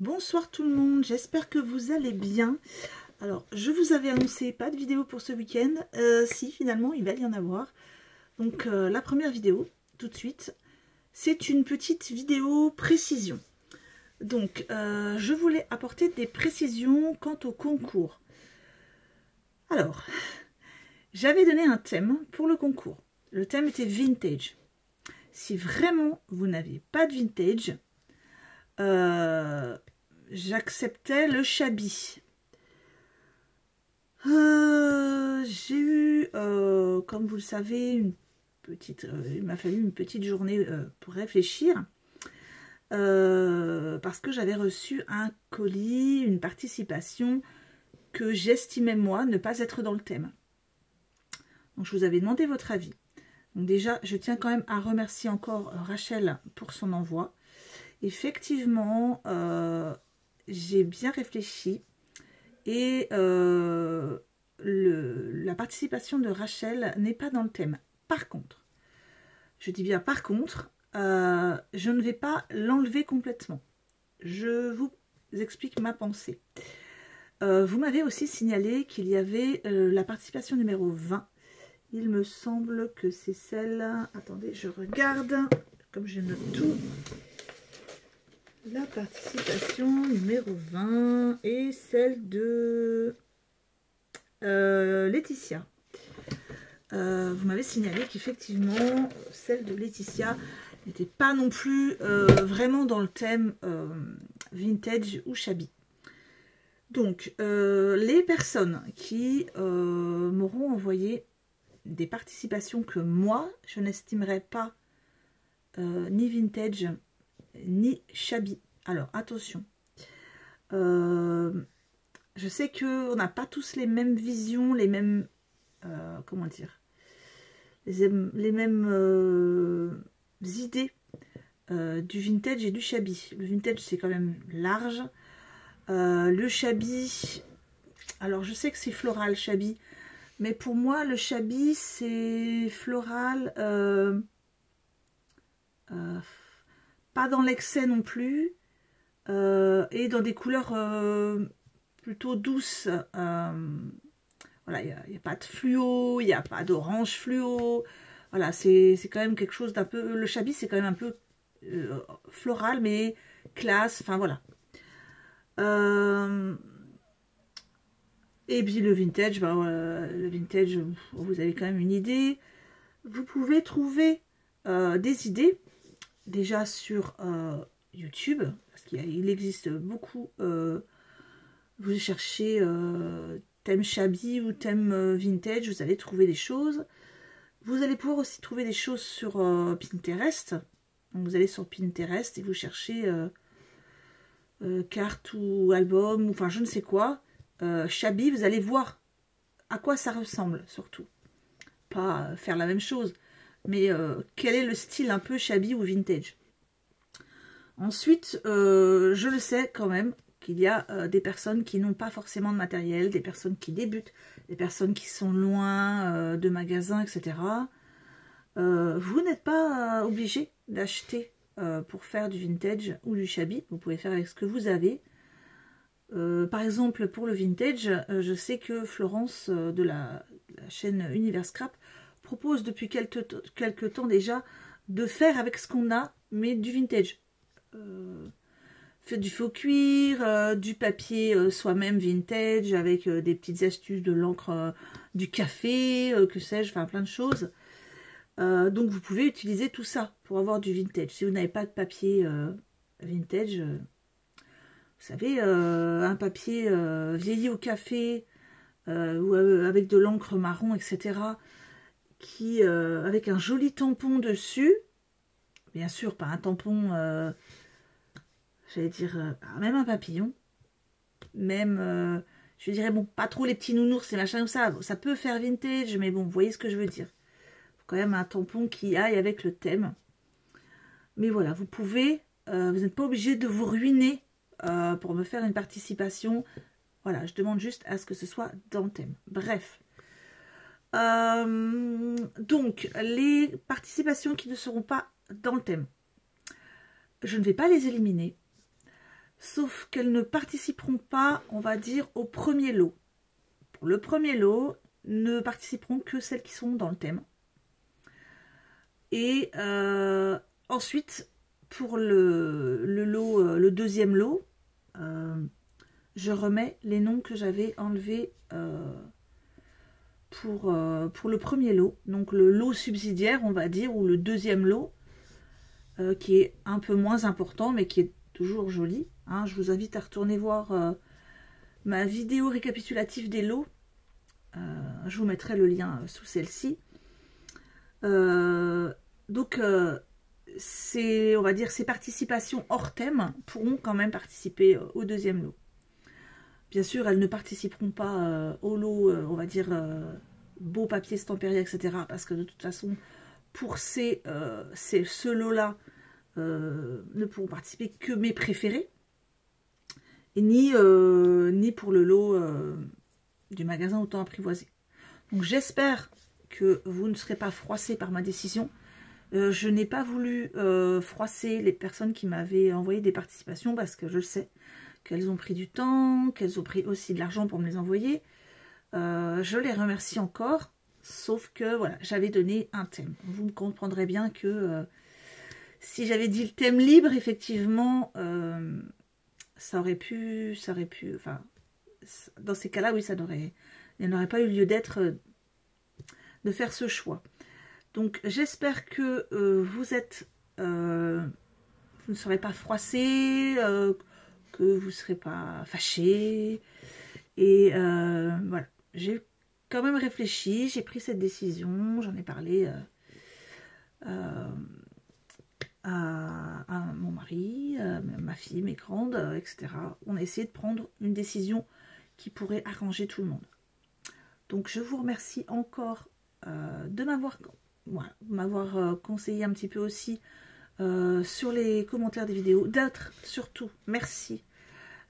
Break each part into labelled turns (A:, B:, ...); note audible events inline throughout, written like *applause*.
A: Bonsoir tout le monde, j'espère que vous allez bien. Alors, je vous avais annoncé pas de vidéo pour ce week-end. Euh, si, finalement, il va y en avoir. Donc, euh, la première vidéo, tout de suite, c'est une petite vidéo précision. Donc, euh, je voulais apporter des précisions quant au concours. Alors, j'avais donné un thème pour le concours. Le thème était vintage. Si vraiment vous n'avez pas de vintage, euh, j'acceptais le shabby. Euh, j'ai eu, euh, comme vous le savez, une petite, il m'a fallu une petite journée pour réfléchir. parce que j'avais reçu un colis, une participation que j'estimais moi ne pas être dans le thème. Donc je vous avais demandé votre avis. Donc déjà, je tiens quand même à remercier encore Rachel pour son envoi effectivement, euh, j'ai bien réfléchi et euh, la participation de Rachel n'est pas dans le thème. Par contre, je dis bien par contre, euh, je ne vais pas l'enlever complètement. Je vous explique ma pensée. vous m'avez aussi signalé qu'il y avait la participation numéro 20. Il me semble que c'est celle... Attendez, je regarde, comme je note tout la participation numéro 20 est celle de euh, Laetitia. Euh, vous m'avez signalé qu'effectivement, celle de Laetitia n'était pas non plus euh, vraiment dans le thème vintage ou shabby. Donc, les personnes qui m'auront envoyé des participations que moi, je n'estimerais pas ni vintage ni shabby. Alors, attention. Euh, je sais qu'on n'a pas tous les mêmes visions, les mêmes... Euh, comment dire Les, mêmes euh, idées du vintage et du shabby. Le vintage, c'est quand même large. le shabby... Alors, je sais que c'est floral, shabby. Mais pour moi, le shabby, c'est floral dans l'excès non plus, euh, et dans des couleurs euh, plutôt douces. Euh, voilà, il n'y a, pas de fluo, il n'y a pas d'orange fluo. Voilà, c'est quand même quelque chose d'un peu... Le chabis, c'est quand même un peu floral, mais classe, enfin voilà. et puis le vintage, bah, le vintage, vous avez quand même une idée. Vous pouvez trouver des idées déjà sur euh, YouTube, parce qu'il existe beaucoup, euh, vous cherchez euh, thème shabby ou thème vintage, vous allez trouver des choses. Vous allez pouvoir aussi trouver des choses sur Pinterest. Donc vous allez sur Pinterest et vous cherchez carte ou album, ou enfin je ne sais quoi. shabby, vous allez voir à quoi ça ressemble surtout. Pas faire la même chose mais euh, quel est le style un peu shabby ou vintage? Ensuite, euh, je le sais quand même qu'il y a euh, des personnes qui n'ont pas forcément de matériel, des personnes qui débutent, des personnes qui sont loin de magasins, etc. vous n'êtes pas obligé d'acheter pour faire du vintage ou du shabby. Vous pouvez faire avec ce que vous avez. par exemple, pour le vintage, je sais que Florence de la, la chaîne Univers Scrap propose depuis quelque, temps déjà de faire avec ce qu'on a, mais du vintage. Euh, fait du faux cuir, euh, du papier euh, soi-même vintage, avec des petites astuces de l'encre, du café, que sais-je, enfin plein de choses. donc vous pouvez utiliser tout ça pour avoir du vintage. Si vous n'avez pas de papier vintage, vous savez, un papier vieilli au café, ou avec de l'encre marron, etc qui, euh, avec un joli tampon dessus, bien sûr pas un tampon, euh, j'allais dire, euh, même un papillon, même, je dirais, bon, pas trop les petits nounours et machin ou ça, ça peut faire vintage, mais bon, vous voyez ce que je veux dire. Faut quand même un tampon qui aille avec le thème. Mais voilà, vous pouvez, vous n'êtes pas obligé de vous ruiner pour me faire une participation. Voilà, je demande juste à ce que ce soit dans le thème. Bref. Euh, donc, les participations qui ne seront pas dans le thème, je ne vais pas les éliminer. sauf qu'elles ne participeront pas, on va dire, au premier lot. Pour le premier lot, ne participeront que celles qui sont dans le thème. Et euh, ensuite, pour le, euh, deuxième lot, je remets les noms que j'avais enlevés pour, pour le premier lot. Donc le lot subsidiaire, on va dire, ou le deuxième lot, qui est un peu moins important, mais qui est toujours joli. Hein. Je vous invite à retourner voir ma vidéo récapitulative des lots. je vous mettrai le lien sous celle-ci. Euh, donc, euh, c'est, on va dire, ces participations hors thème pourront quand même participer euh, au deuxième lot. Bien sûr, elles ne participeront pas au lot, on va dire, beau papier stampérier, etc. Parce que de toute façon, pour ces, ces ce lot-là, ne pourront participer que mes préférés. Et ni, ni pour le lot du magasin autant apprivoisé. Donc j'espère que vous ne serez pas froissé par ma décision. Euh, je n'ai pas voulu euh, froisser les personnes qui m'avaient envoyé des participations parce que je sais qu'elles ont pris du temps, qu'elles ont pris aussi de l'argent pour me les envoyer. Euh, je les remercie encore, sauf que voilà, j'avais donné un thème. Vous me comprendrez bien que si j'avais dit le thème libre, effectivement, ça aurait pu, ça aurait pu, enfin, dans ces cas-là, oui, ça n'aurait, il n'aurait pas eu lieu d'être de faire ce choix. Donc j'espère que euh, vous êtes, euh, vous ne serez pas froissé, euh, vous ne serez pas fâché. Et voilà, j'ai quand même réfléchi, j'ai pris cette décision, j'en ai parlé à, mon mari, ma fille, mes grandes, etc. On a essayé de prendre une décision qui pourrait arranger tout le monde. Donc je vous remercie encore de m'avoir euh, conseillé un petit peu aussi euh, sur les commentaires des vidéos. D'être surtout, merci,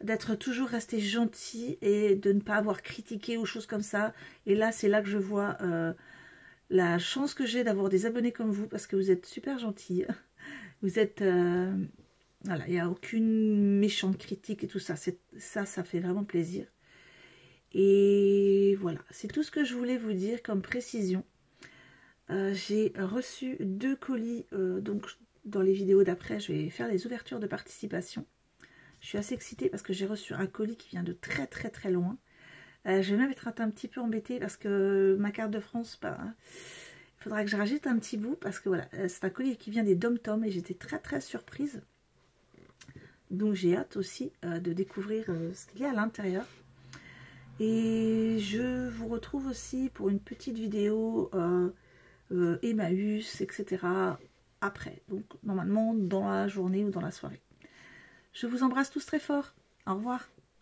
A: d'être toujours resté gentil et de ne pas avoir critiqué ou choses comme ça. Et là, c'est là que je vois euh, la chance que j'ai d'avoir des abonnés comme vous parce que vous êtes super gentils. *laughs* Vous êtes... voilà, il n'y a aucune méchante critique et tout ça. Ça, ça fait vraiment plaisir. Et voilà, c'est tout ce que je voulais vous dire comme précision. Euh, j'ai reçu deux colis, euh, donc dans les vidéos d'après, je vais faire les ouvertures de participation. Je suis assez excitée parce que j'ai reçu un colis qui vient de très très très loin. Euh, je vais même être un petit peu embêtée parce que ma carte de France, bah, il faudra que je rajoute un petit bout parce que voilà, c'est un colis qui vient des Dom Tom et j'étais très très surprise. Donc j'ai hâte aussi de découvrir ce qu'il y a à l'intérieur. Et je vous retrouve aussi pour une petite vidéo euh, Emmaüs, etc. après. Donc normalement dans la journée ou dans la soirée. Je vous embrasse tous très fort. Au revoir.